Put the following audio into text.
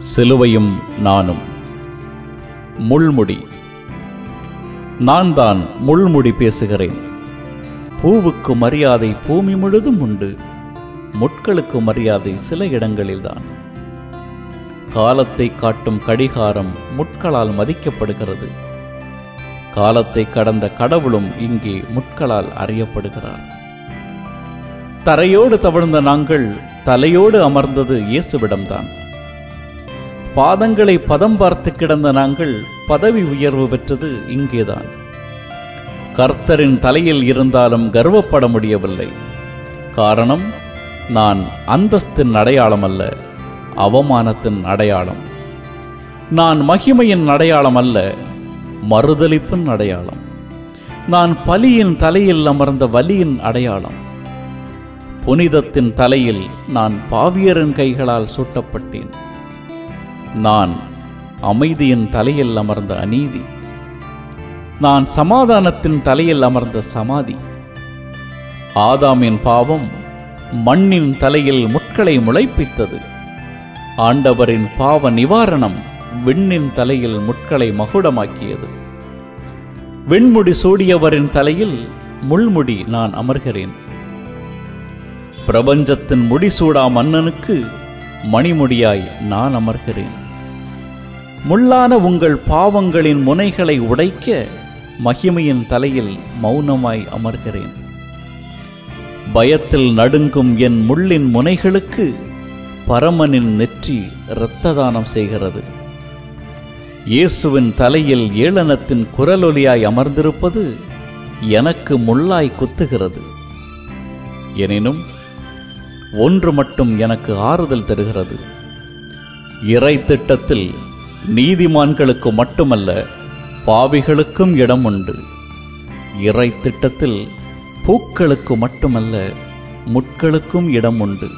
சிலுவையும் நானும். முள்முடி. நான் தான் முள்முடி பேசுகிறேன். பூவுக்கு மரியாதை பூமி முழுதும் உண்டு. முட்களுக்கு மரியாதை சில இடங்களில்தான். காலத்தை காட்டும் கடிகாரம் முட்களால் மதிக்கப்படுகிறது. காலத்தை கடந்த கடவுளும் இங்கே முட்களால் அறியப்படுகிறார். தரையோடு தவழ்ந்த நாங்கள் தலையோடு அமர்ந்தது இயேசுவிடம்தான். பாதங்களை பதம் பார்த்து கிடந்த நாங்கள் பதவி உயர்வு பெற்றது இங்கேதான். கர்த்தரின் தலையில் இருந்தாலும் கர்வப்பட முடியவில்லை. காரணம் நான் அந்தஸ்தின் அடையாளம் அல்ல அவமானத்தின் அடையாளம். நான் மகிமையின் அடையாளம் அல்ல மறுதலிப்பின் அடையாளம். நான் பலியின் தலையில் அமர்ந்த வலியின் அடையாளம். புனிதத்தின் தலையில் நான் பாவியரின் கைகளால் சூட்டப்பட்டேன். நான் அமைதியின் தலையில் அமர்ந்த அநீதி. நான் சமாதானத்தின் தலையில் அமர்ந்த சமாதி. ஆதாமின் பாவம் மண்ணின் தலையில் முட்களை முளைப்பித்தது. ஆண்டவரின் பாவ நிவாரணம் விண்ணின் தலையில் முட்களை மகுடமாக்கியது. வெண்முடி சூடியவரின் தலையில் முள்முடி நான் அமர்கிறேன். பிரபஞ்சத்தின் முடிசூடா மன்னனுக்கு மணிமுடியாய் நான் அமர்கிறேன். முள்ளான உங்கள் பாவங்களின் முனைகளை உடைக்க மகிமையின் தலையில் மௌனமாய் அமர்கிறேன். பயத்தில் நடுங்கும் என் முள்ளின் முனைகளுக்கு பரமனின் நெற்றி இரத்த தானம் செய்கிறது. இயேசுவின் தலையில் ஏளனத்தின் குரலொலியாய் அமர்ந்திருப்பது எனக்கு முள்ளாய் குத்துகிறது. எனினும் ஒன்று மட்டும் எனக்கு ஆறுதல் தருகிறது. இறை திட்டத்தில் நீதிமான்களுக்கு மட்டுமல்ல பாவிகளுக்கும் இடம் உண்டு. இறை திட்டத்தில் பூக்களுக்கு மட்டுமல்ல முட்களுக்கும் இடம் உண்டு.